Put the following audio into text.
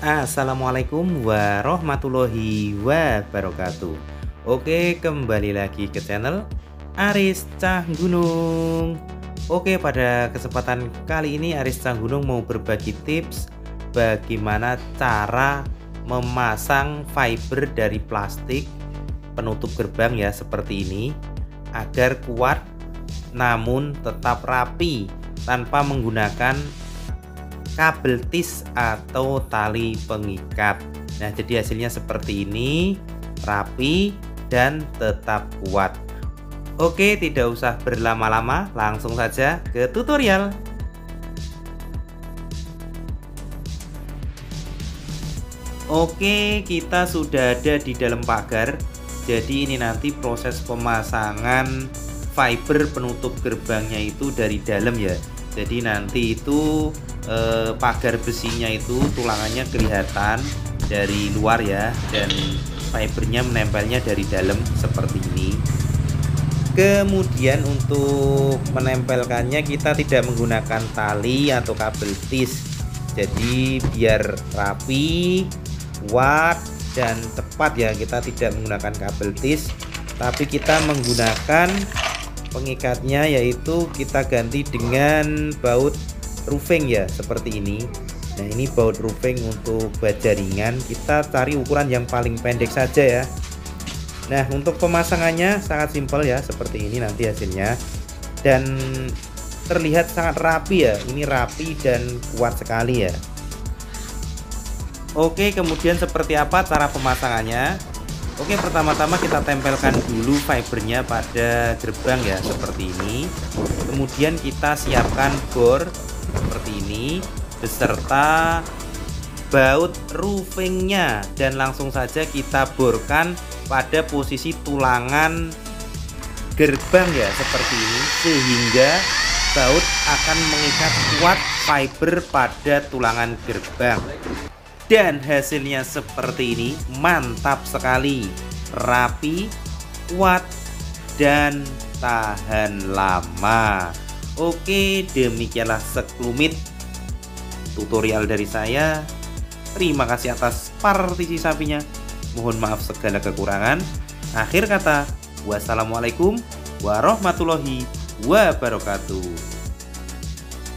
Assalamualaikum warahmatullahi wabarakatuh. Oke kembali lagi ke channel Aris Cah Gunung. Oke pada kesempatan kali ini Aris Cah Gunung mau berbagi tips Bagaimana cara memasang fiber dari plastik penutup gerbang ya seperti ini Agar kuat namun tetap rapi tanpa menggunakan kabel tis atau tali pengikat. Nah jadi hasilnya seperti ini rapi dan tetap kuat. Oke tidak usah berlama-lama langsung saja ke tutorial. Oke kita sudah ada di dalam pagar. Jadi ini nanti proses pemasangan fiber penutup gerbangnya itu dari dalam ya. Jadi nanti itu eh, pagar besinya itu tulangannya kelihatan dari luar ya dan fibernya menempelnya dari dalam seperti ini. Kemudian untuk menempelkannya kita tidak menggunakan tali atau kabel tis. Jadi biar rapi kuat dan tepat ya kita tidak menggunakan kabel tis. Tapi kita menggunakan pengikatnya yaitu kita ganti dengan baut roofing ya seperti ini. Nah ini baut roofing untuk baja ringan. Kita cari ukuran yang paling pendek saja ya. Nah untuk pemasangannya sangat simpel ya seperti ini nanti hasilnya. Dan terlihat sangat rapi ya ini rapi dan kuat sekali ya. Oke kemudian seperti apa cara pemasangannya? Oke pertama-tama kita tempelkan dulu fibernya pada gerbang ya seperti ini. Kemudian kita siapkan bor seperti ini beserta baut roofingnya. Dan langsung saja kita borkan pada posisi tulangan gerbang ya seperti ini sehingga baut akan mengikat kuat fiber pada tulangan gerbang. Dan hasilnya seperti ini mantap sekali. Rapi kuat dan tahan lama oke demikianlah sekelumit tutorial dari saya. Terima kasih atas partisipasinya mohon maaf segala kekurangan. Akhir kata wassalamualaikum warahmatullahi wabarakatuh